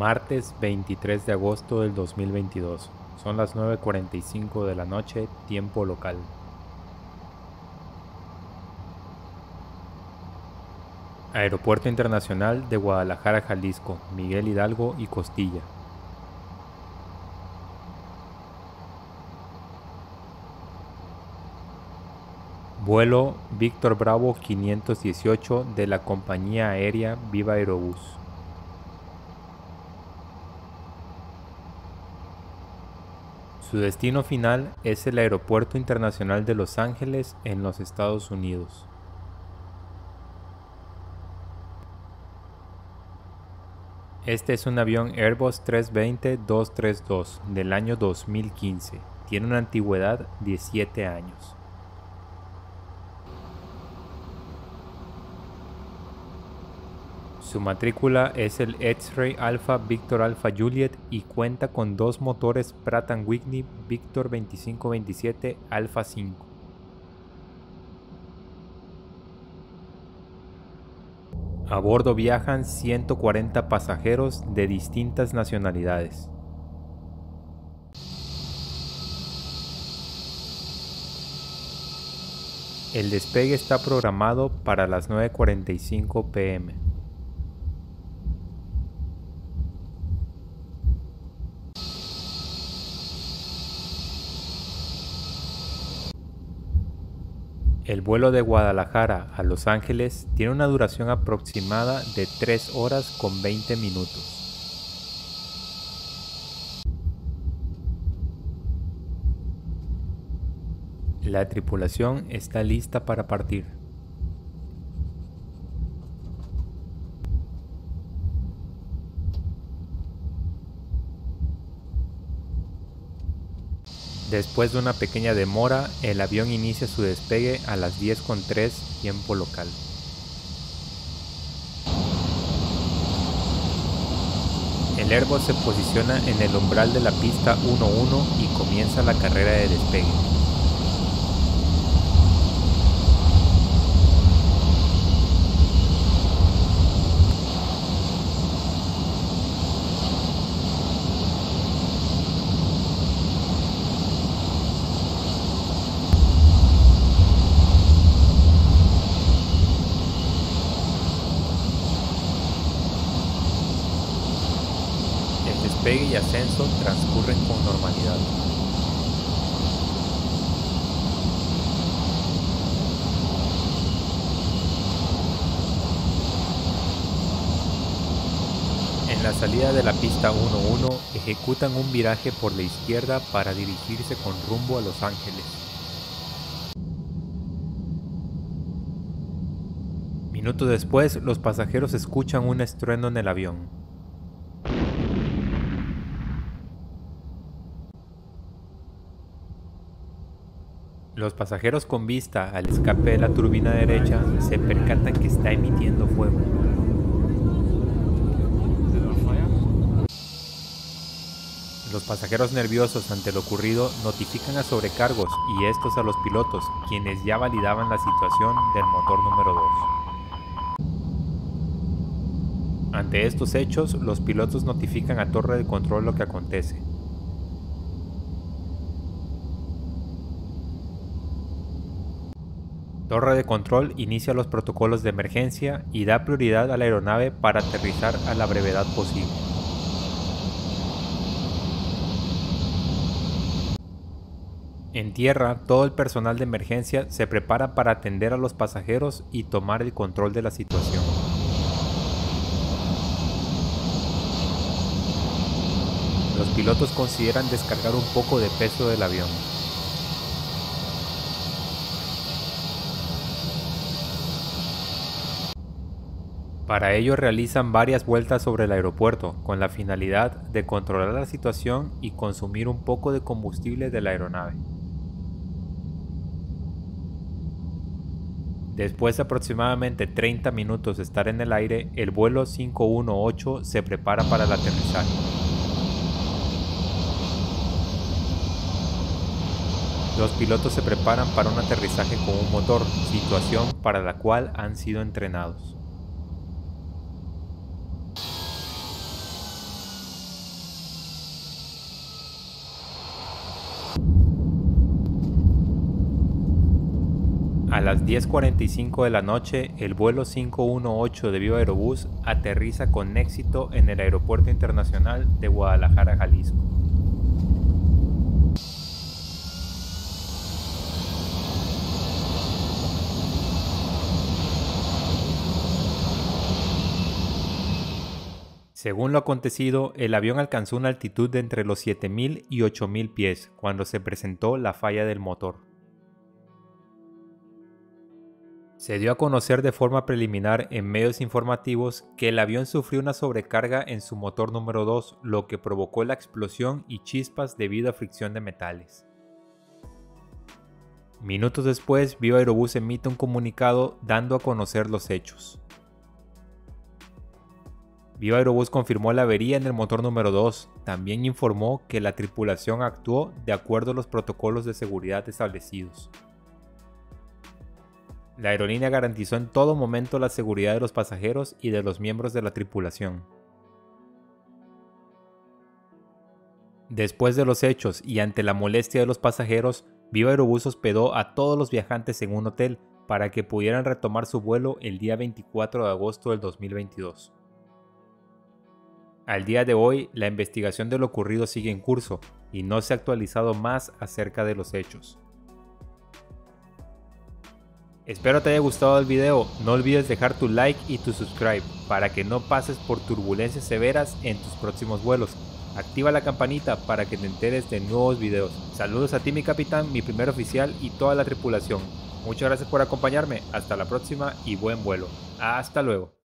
Martes 23 de agosto del 2022. Son las 9.45 de la noche, tiempo local. Aeropuerto Internacional de Guadalajara, Jalisco, Miguel Hidalgo y Costilla. Vuelo Víctor Bravo 518 de la compañía aérea Viva Aerobús. Su destino final es el Aeropuerto Internacional de Los Ángeles en los Estados Unidos. Este es un avión Airbus 320-232 del año 2015. Tiene una antigüedad de 7 años. Su matrícula es el X-Ray Alpha Victor Alpha Juliet y cuenta con dos motores Pratt Whitney Victor 2527 Alpha 5. A bordo viajan 140 pasajeros de distintas nacionalidades. El despegue está programado para las 9.45 pm. El vuelo de Guadalajara a Los Ángeles tiene una duración aproximada de 3 horas con 20 minutos. La tripulación está lista para partir. Después de una pequeña demora, el avión inicia su despegue a las 10.3 tiempo local. El Airbus se posiciona en el umbral de la pista 1-1 y comienza la carrera de despegue. Despegue y ascenso transcurren con normalidad. En la salida de la pista 1-1 ejecutan un viraje por la izquierda para dirigirse con rumbo a Los Ángeles. Minutos después, los pasajeros escuchan un estruendo en el avión. Los pasajeros con vista al escape de la turbina derecha se percatan que está emitiendo fuego. Los pasajeros nerviosos ante lo ocurrido notifican a sobrecargos y estos a los pilotos, quienes ya validaban la situación del motor número 2. Ante estos hechos, los pilotos notifican a torre de control lo que acontece. Torre de control inicia los protocolos de emergencia y da prioridad a la aeronave para aterrizar a la brevedad posible. En tierra, todo el personal de emergencia se prepara para atender a los pasajeros y tomar el control de la situación. Los pilotos consideran descargar un poco de peso del avión. Para ello realizan varias vueltas sobre el aeropuerto con la finalidad de controlar la situación y consumir un poco de combustible de la aeronave. Después de aproximadamente 30 minutos de estar en el aire, el vuelo 518 se prepara para el aterrizaje. Los pilotos se preparan para un aterrizaje con un motor, situación para la cual han sido entrenados. A las 10.45 de la noche, el vuelo 518 de Viva Aerobús aterriza con éxito en el Aeropuerto Internacional de Guadalajara, Jalisco. Según lo acontecido, el avión alcanzó una altitud de entre los 7.000 y 8.000 pies cuando se presentó la falla del motor. Se dio a conocer de forma preliminar en medios informativos que el avión sufrió una sobrecarga en su motor número 2, lo que provocó la explosión y chispas debido a fricción de metales. Minutos después, Viva Aerobús emite un comunicado dando a conocer los hechos. Viva Aerobús confirmó la avería en el motor número 2. También informó que la tripulación actuó de acuerdo a los protocolos de seguridad establecidos. La aerolínea garantizó en todo momento la seguridad de los pasajeros y de los miembros de la tripulación. Después de los hechos y ante la molestia de los pasajeros, Viva Aerobús hospedó a todos los viajantes en un hotel para que pudieran retomar su vuelo el día 24 de agosto del 2022. Al día de hoy, la investigación de lo ocurrido sigue en curso y no se ha actualizado más acerca de los hechos. Espero te haya gustado el video, no olvides dejar tu like y tu subscribe para que no pases por turbulencias severas en tus próximos vuelos. Activa la campanita para que te enteres de nuevos videos. Saludos a ti mi capitán, mi primer oficial y toda la tripulación. Muchas gracias por acompañarme, hasta la próxima y buen vuelo. Hasta luego.